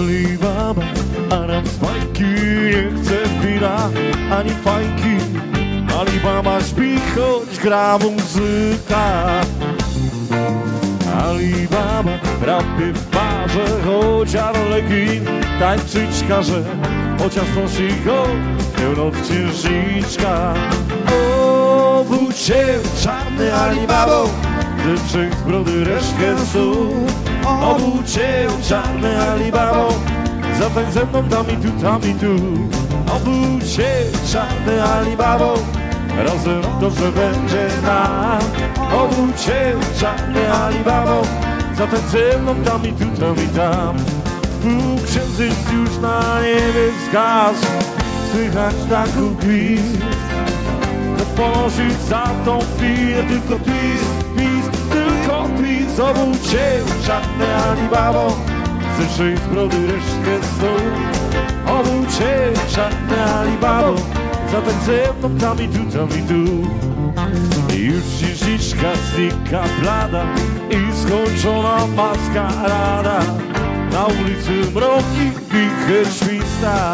Alibaba, a nam z bajki nie chce wina ani fajki. Alibaba śpi, choć gra muzyka. Alibaba rapie w barze, choć Arlekin tańczyć każe, chociaż nosi go pełno księżniczka. O, budź się, czarny Alibabo, Dyczek z brody resztkę su. O, budź się, czarny Alibabo, zatań ze mną tam i tu, tam i tu. O, budź się, czarny Alibabo, Razem dobrze będzie nam. Obudź się, czarny Alibabo Zatań ze mną tam i tu, tam i tam. Tu księżyc już na niebie zgasł. Słychać taku gwizd. To położyć za tą chwilę Tylko twist, twist, tylko twist Obudź się, czarny Alibabo Zeszej z brody resztkę stół Obudź się, czarny Alibabo Zatań ze mną tam i tu, tam i tu. Już księżniczka znika blada I skończona maskarada. Na ulicy mroki wicher śwista.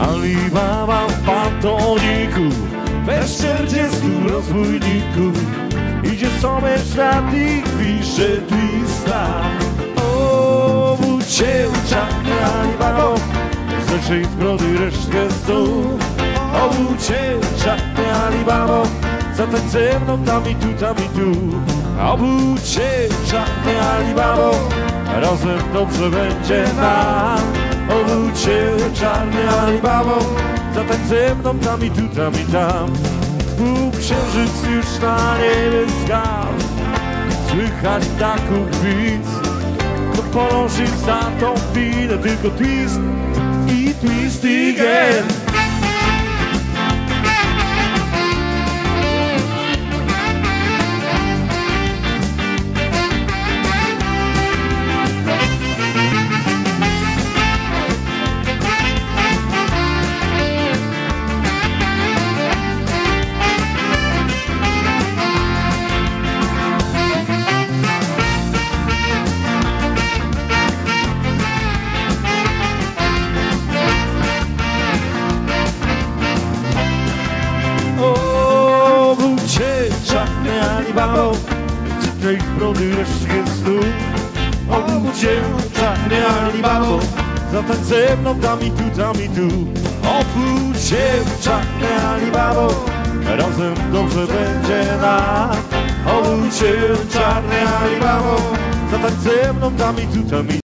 Alibaba w pantoniku Bez czterdziestu rozbójników idzie sobie świat i pisze twista O cię uczapnia i bago Rzeczy w brody resztkę zdół Obu cię uczapnia i bago Zatańce mną tam i tu, tam i tu. Obu cię uczapnia i Razem dobrze będzie nam. Obu cię czarny Alibabo Zatańce mną tam i tu, tam i tam. Księżyc już na niebie zgasł Słychać taką gwizd To polożyć za tą chwilę Tylko twist i twist again Z brody resztkę snu O, budź się, czarny Alibabo Zatań ze mną tam i tu, tam i tu. O, budź się, czarny Alibabo Razem dobrze będzie nam O, budź się, czarny Alibabo Zatań ze mną tam i tu, tam i